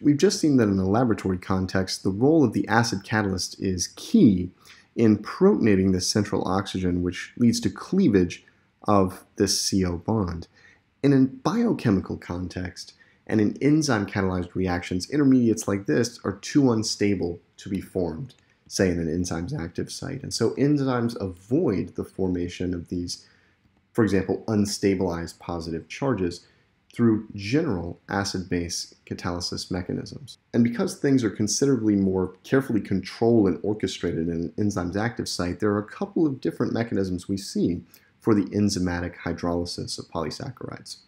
We've, just seen that in a laboratory context, the role of the acid catalyst is key in protonating this central oxygen, which leads to cleavage of this CO bond. In a biochemical context and in enzyme catalyzed reactions, intermediates like this are too unstable to be formed, say in an enzyme's active site. And so enzymes avoid the formation of these, for example, unstabilized positive charges through general acid-base catalysis mechanisms. And because things are considerably more carefully controlled and orchestrated in an enzyme's active site, there are a couple of different mechanisms we see for the enzymatic hydrolysis of polysaccharides.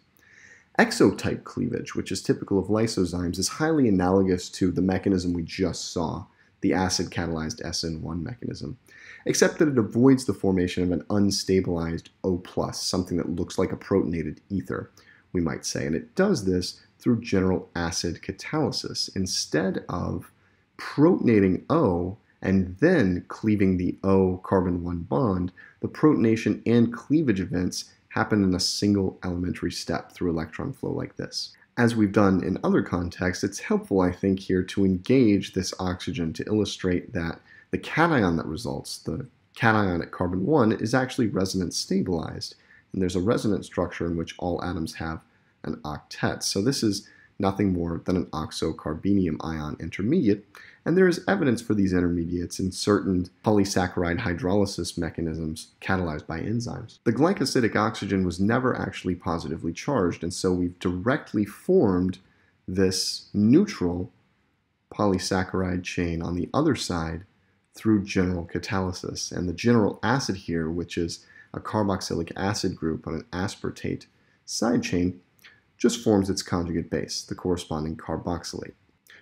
Exotype cleavage, which is typical of lysozymes, is highly analogous to the mechanism we just saw, the acid-catalyzed SN1 mechanism, except that it avoids the formation of an unstabilized O+, something that looks like a protonated ether, we might say. And it does this through general acid catalysis instead of protonating O and then cleaving the O carbon 1 bond, the protonation and cleavage events happen in a single elementary step through electron flow like this. As we've done in other contexts, it's helpful, I think, here to engage this oxygen to illustrate that the cation that results, the cation at carbon 1, is actually resonance stabilized. And there's a resonance structure in which all atoms have an octet. So this is nothing more than an oxocarbenium ion intermediate, and there is evidence for these intermediates in certain polysaccharide hydrolysis mechanisms catalyzed by enzymes. The glycosidic oxygen was never actually positively charged, and so we've directly formed this neutral polysaccharide chain on the other side through general catalysis. And the general acid here, which is a carboxylic acid group on an aspartate side chain, just forms its conjugate base, the corresponding carboxylate.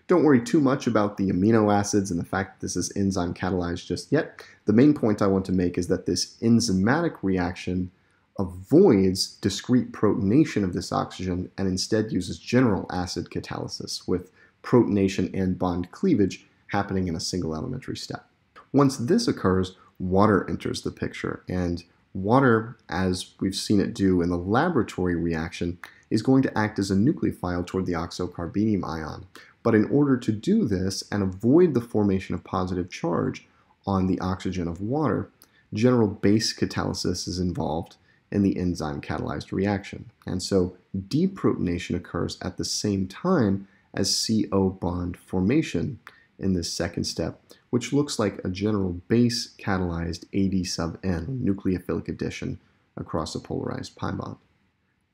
Don't worry too much about the amino acids and the fact that this is enzyme catalyzed just yet. The main point I want to make is that this enzymatic reaction avoids discrete protonation of this oxygen and instead uses general acid catalysis with protonation and bond cleavage happening in a single elementary step. Once this occurs, water enters the picture and water, as we've seen it do in the laboratory reaction, is going to act as a nucleophile toward the oxocarbenium ion. But in order to do this and avoid the formation of positive charge on the oxygen of water, general base catalysis is involved in the enzyme catalyzed reaction. And so deprotonation occurs at the same time as CO bond formation in this second step, which looks like a general base catalyzed AD sub N, nucleophilic addition across a polarized pi bond.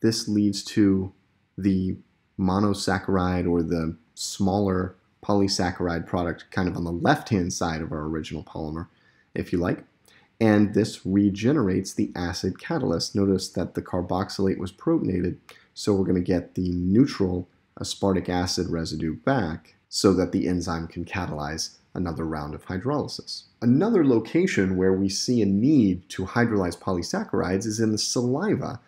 This leads to the monosaccharide or the smaller polysaccharide product kind of on the left-hand side of our original polymer, if you like. And this regenerates the acid catalyst. Notice that the carboxylate was protonated, so we're going to get the neutral aspartic acid residue back so that the enzyme can catalyze another round of hydrolysis. Another location where we see a need to hydrolyze polysaccharides is in the saliva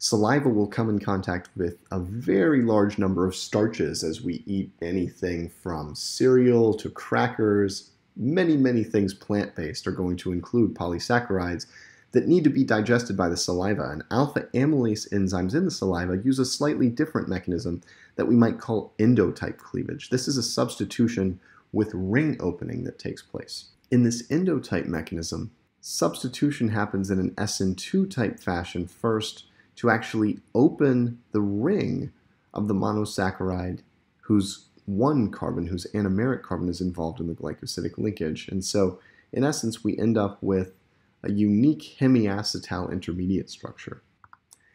saliva will come in contact with a very large number of starches as we eat anything from cereal to crackers. Many, many things plant based are going to include polysaccharides that need to be digested by the saliva. And alpha amylase enzymes in the saliva use a slightly different mechanism that we might call endotype cleavage. This is a substitution with ring opening that takes place. In this endotype mechanism, substitution happens in an SN2 type fashion first to actually open the ring of the monosaccharide whose one carbon, whose anomeric carbon is involved in the glycosidic linkage. And so, in essence, we end up with a unique hemiacetal intermediate structure.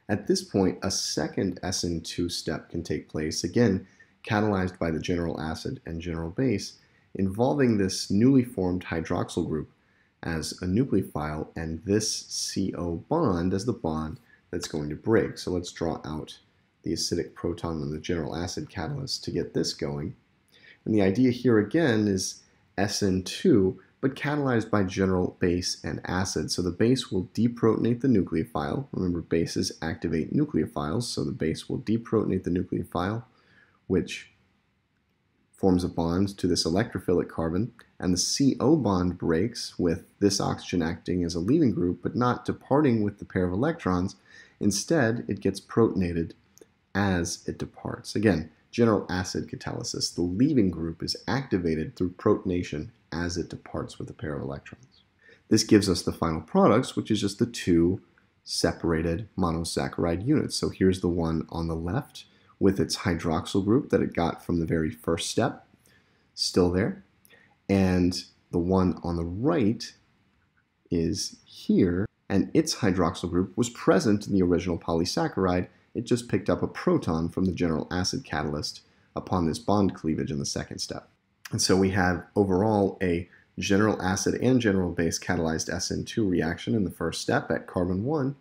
At this point, a second SN2 step can take place, again, catalyzed by the general acid and general base, involving this newly formed hydroxyl group as a nucleophile and this CO bond as the bond that's going to break. So let's draw out the acidic proton and the general acid catalyst to get this going. And the idea here again is SN2, but catalyzed by general base and acid. So the base will deprotonate the nucleophile. Remember, bases activate nucleophiles, so the base will deprotonate the nucleophile, which forms a bond to this electrophilic carbon, and the CO bond breaks with this oxygen acting as a leaving group, but not departing with the pair of electrons, Instead, it gets protonated as it departs. Again, general acid catalysis, the leaving group is activated through protonation as it departs with a pair of electrons. This gives us the final products, which is just the two separated monosaccharide units. So here's the one on the left with its hydroxyl group that it got from the very first step, still there. And the one on the right is here, and its hydroxyl group was present in the original polysaccharide. It just picked up a proton from the general acid catalyst upon this bond cleavage in the second step. And so we have overall a general acid and general base catalyzed SN2 reaction in the first step at carbon 1,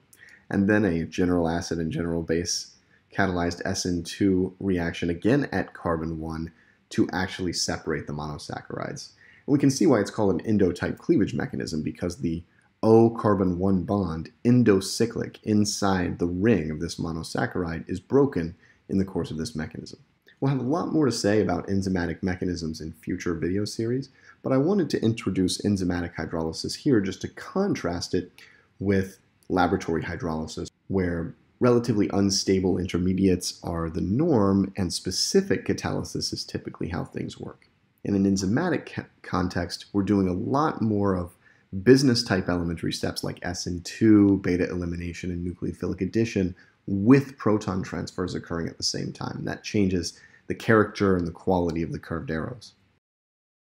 and then a general acid and general base catalyzed SN2 reaction again at carbon 1 to actually separate the monosaccharides. And we can see why it's called an endo-type cleavage mechanism because the O carbon 1 bond endocyclic inside the ring of this monosaccharide is broken in the course of this mechanism. We'll have a lot more to say about enzymatic mechanisms in future video series, but I wanted to introduce enzymatic hydrolysis here just to contrast it with laboratory hydrolysis, where relatively unstable intermediates are the norm and specific catalysis is typically how things work. In an enzymatic context, we're doing a lot more of business type elementary steps like SN2, beta elimination, and nucleophilic addition with proton transfers occurring at the same time. That changes the character and the quality of the curved arrows.